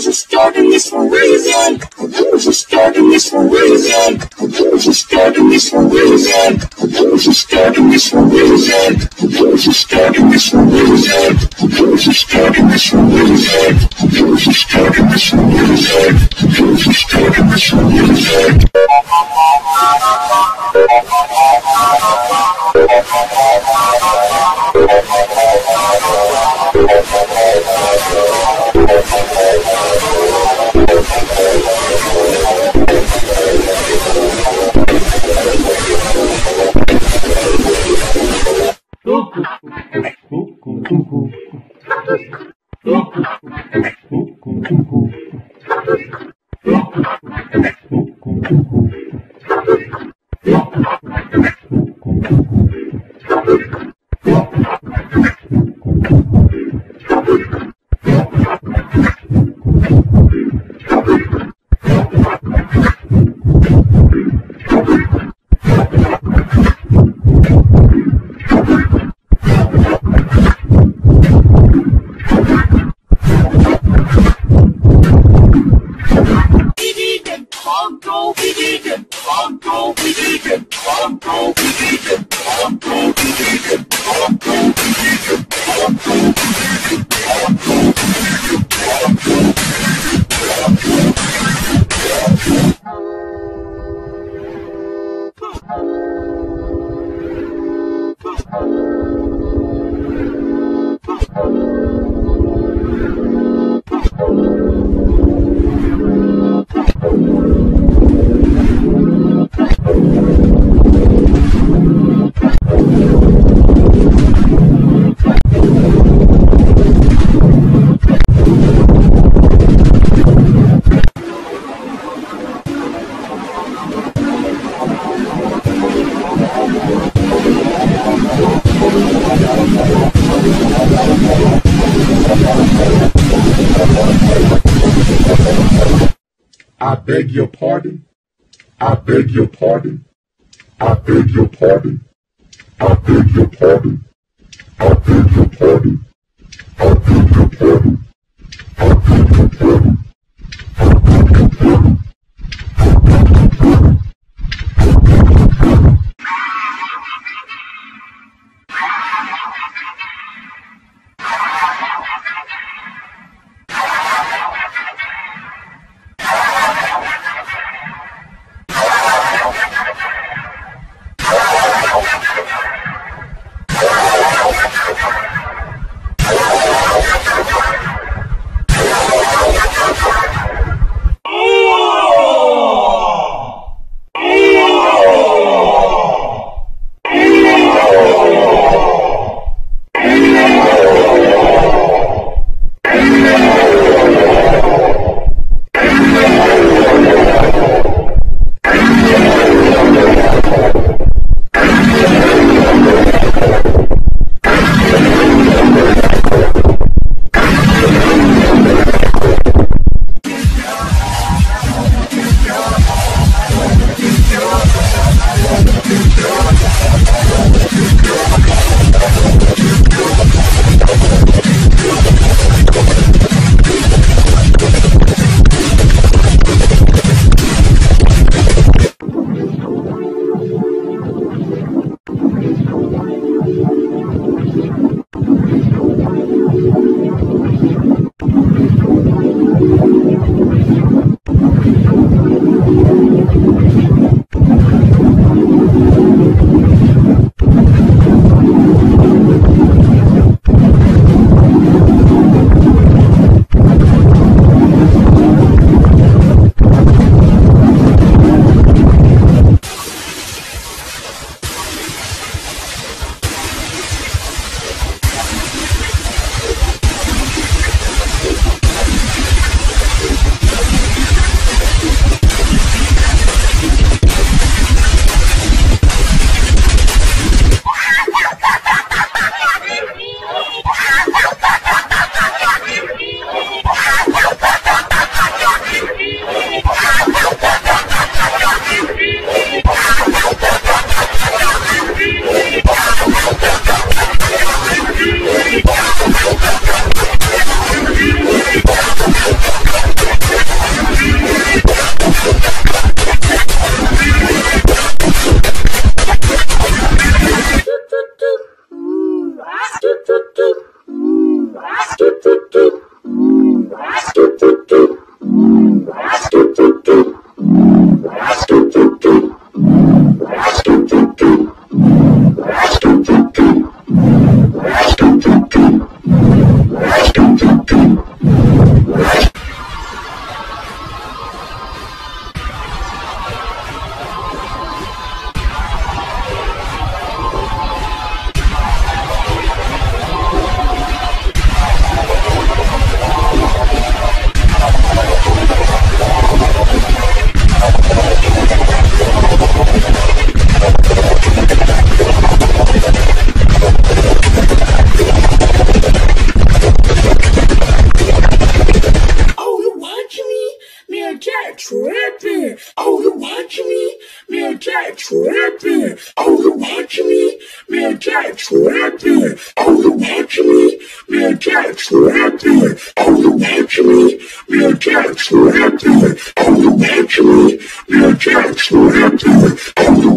I think we should start in this for reason. I think we should start in this for reason. I think we should start in this for reason. I think we should start in this for reason. I think we should start in this for reason. I think we should start in this for reason. I think we should start in this for reason. I think we should start in this for reason. Beg your pardon. I beg your pardon. I beg your pardon. I beg your pardon. I beg your pardon. I beg your pardon. Tripping. Oh, you me? Man, Jack tripping. Oh, you me? Man, Jack tripping. Oh, you me? Man, Jack tripping. Oh, you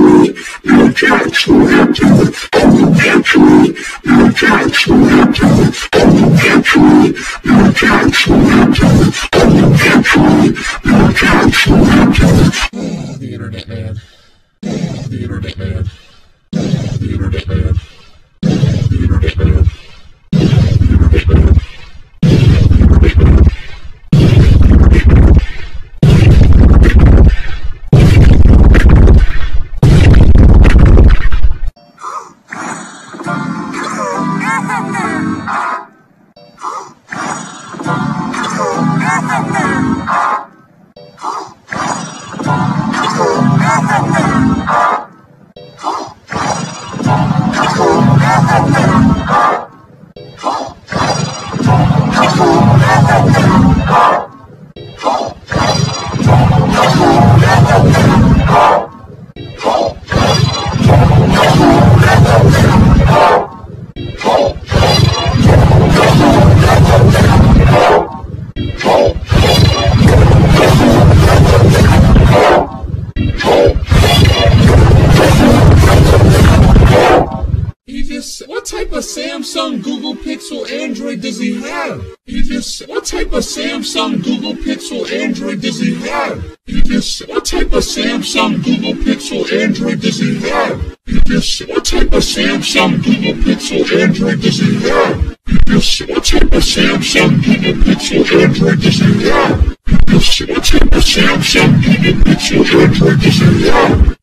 me? Man, Jack tripping. Oh, you me? Man, Jack tripping. Oh, you me? Man, Jack tripping. Oh, you watching me? Man, Jack Samsung, Google Pixel, Android does he have? He just, what type of Samsung, Google Pixel, Android does he have? He just, what type of Samsung, Google Pixel, Android does he have? He just, what type of Samsung, Google Pixel, Android does he have? He just, what type of Samsung, Google Pixel, Android does he have? What type of Samsung, Google Pixel, Android does he have?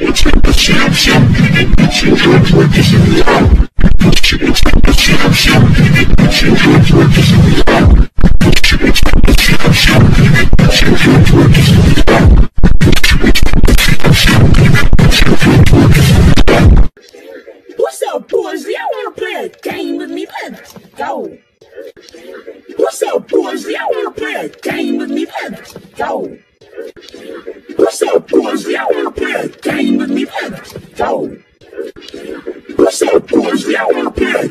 What type of Samsung, Google Pixel, Android does he have? Go. What's up, boys? Y'all wanna play a game with me? Let's go. What's up, boys? Y'all wanna play a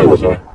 Ahí lo.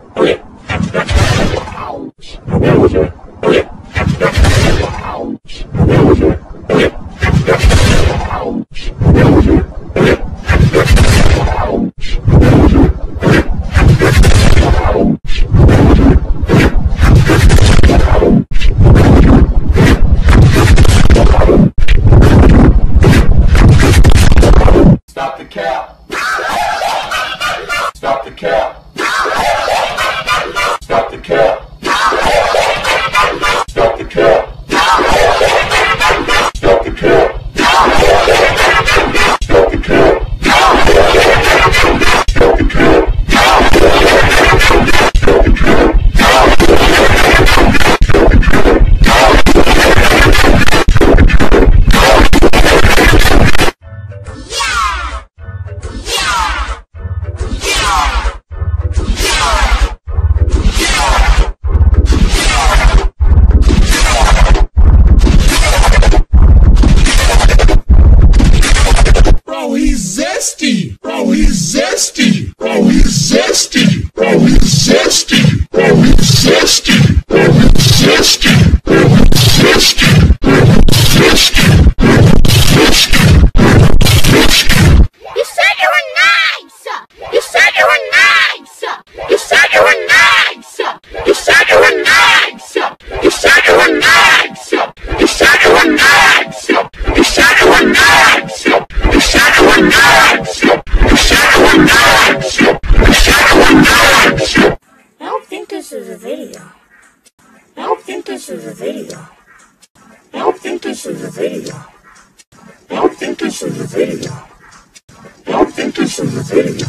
zesty. Oh, he's zesty. is a video. I think this is a video. I think this is a video.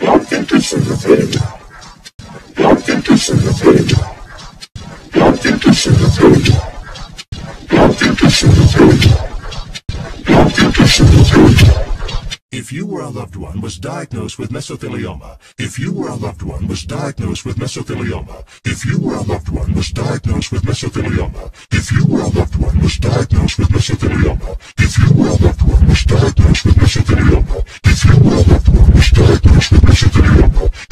I think this is a video. you or a loved one was diagnosed with mesothelioma, if you or a loved one was diagnosed with mesothelioma, if you or a loved one was diagnosed with mesothelioma, if you or a loved one was diagnosed with mesothelioma, if you or a loved one was diagnosed with mesothelioma, if you or a loved one was diagnosed with mesothelioma,